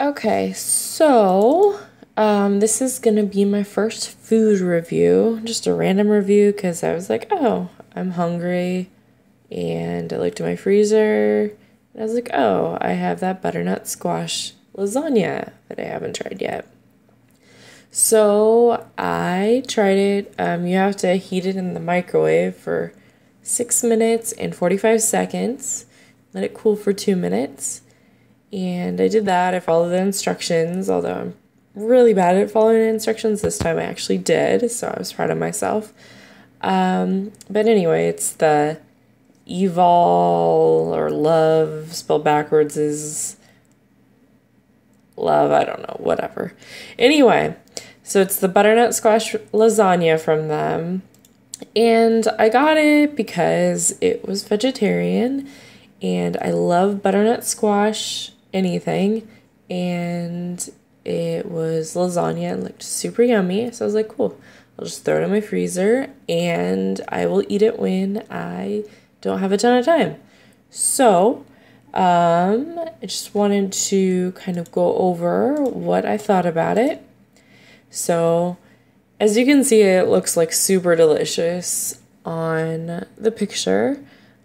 Okay, so um, this is gonna be my first food review, just a random review because I was like, oh, I'm hungry, and I looked at my freezer, and I was like, oh, I have that butternut squash lasagna that I haven't tried yet. So I tried it. Um, you have to heat it in the microwave for six minutes and 45 seconds. Let it cool for two minutes and I did that. I followed the instructions, although I'm really bad at following instructions. This time I actually did, so I was proud of myself. Um, but anyway, it's the evol or love spelled backwards is love. I don't know, whatever. Anyway, so it's the butternut squash lasagna from them. And I got it because it was vegetarian and I love butternut squash anything. And it was lasagna and looked super yummy. So I was like, cool. I'll just throw it in my freezer and I will eat it when I don't have a ton of time. So, um, I just wanted to kind of go over what I thought about it. So, as you can see, it looks like super delicious on the picture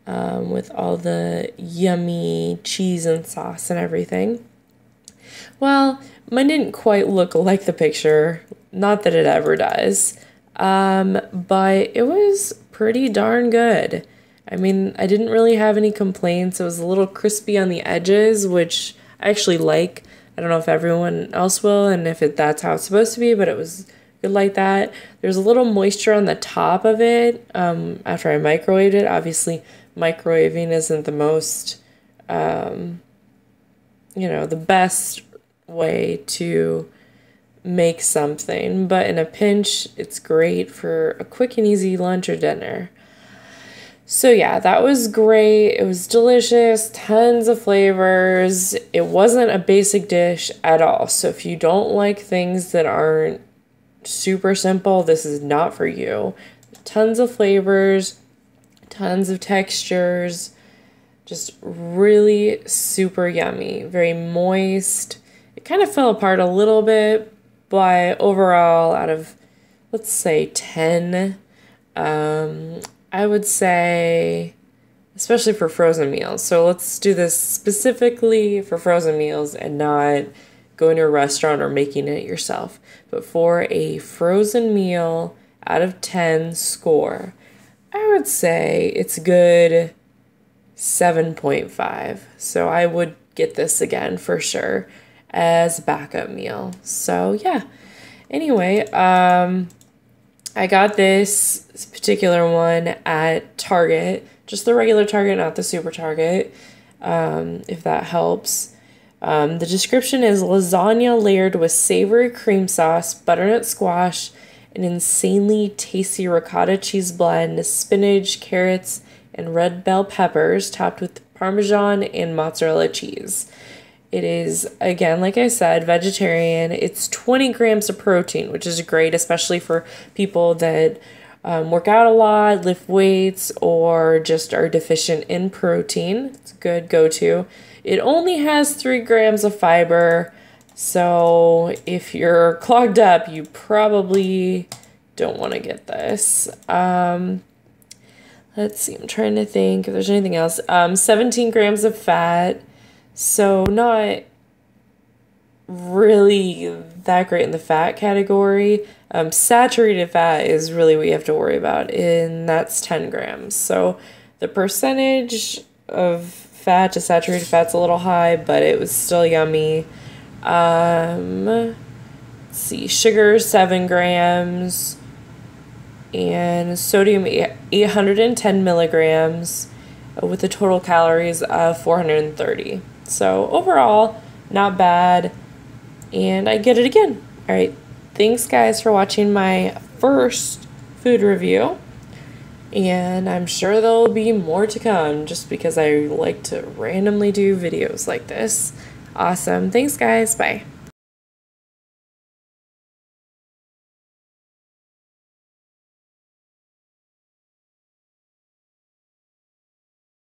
um, with all the yummy cheese and sauce and everything. Well, mine didn't quite look like the picture, not that it ever does, um, but it was pretty darn good. I mean, I didn't really have any complaints. It was a little crispy on the edges, which I actually like. I don't know if everyone else will and if it, that's how it's supposed to be, but it was good like that. There's a little moisture on the top of it um, after I microwaved it. Obviously, microwaving isn't the most, um, you know, the best way to make something, but in a pinch, it's great for a quick and easy lunch or dinner. So, yeah, that was great. It was delicious, tons of flavors. It wasn't a basic dish at all. So, if you don't like things that aren't super simple, this is not for you. Tons of flavors, tons of textures, just really super yummy, very moist. It kind of fell apart a little bit, but overall, out of let's say 10, um, I would say, especially for frozen meals. So let's do this specifically for frozen meals and not going to a restaurant or making it yourself. But for a frozen meal out of 10 score, I would say it's good 7.5. So I would get this again for sure as backup meal. So yeah. Anyway, um I got this particular one at Target, just the regular Target, not the super Target. Um, if that helps. Um, the description is lasagna layered with savory cream sauce, butternut squash, an insanely tasty ricotta cheese blend, spinach, carrots, and red bell peppers topped with parmesan and mozzarella cheese. It is, again, like I said, vegetarian. It's 20 grams of protein, which is great, especially for people that um, work out a lot, lift weights, or just are deficient in protein. It's a good go to. It only has 3 grams of fiber so if you're clogged up, you probably don't want to get this. Um, let's see, I'm trying to think if there's anything else. Um, 17 grams of fat. So not really that great in the fat category. Um, saturated fat is really what you have to worry about, and that's 10 grams. So the percentage of fat to saturated fat's a little high, but it was still yummy. Um, see, sugar, 7 grams, and sodium, 810 milligrams, with the total calories of 430. So, overall, not bad. And I get it again. All right. Thanks, guys, for watching my first food review. And I'm sure there'll be more to come just because I like to randomly do videos like this. Awesome. Thanks, guys. Bye.